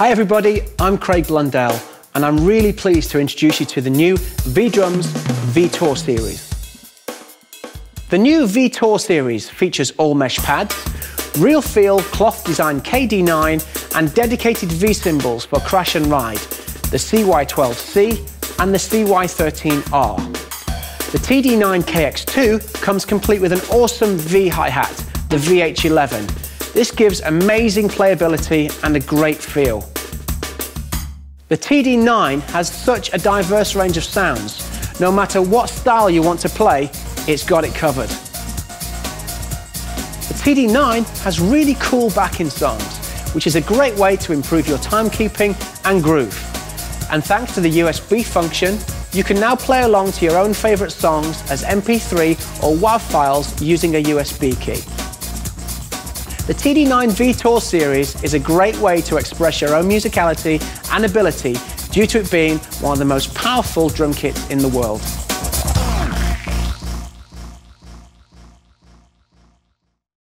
Hi everybody, I'm Craig Blundell and I'm really pleased to introduce you to the new V-Drums V-Tour series. The new V-Tour series features all mesh pads, real feel cloth design KD9 and dedicated V cymbals for crash and ride, the CY12C and the CY13R. The TD9 KX2 comes complete with an awesome V hi-hat, the VH11. This gives amazing playability and a great feel. The TD9 has such a diverse range of sounds. No matter what style you want to play, it's got it covered. The TD9 has really cool backing songs, which is a great way to improve your timekeeping and groove. And thanks to the USB function, you can now play along to your own favourite songs as MP3 or WAV files using a USB key. The TD9 V-Tour series is a great way to express your own musicality and ability due to it being one of the most powerful drum kits in the world.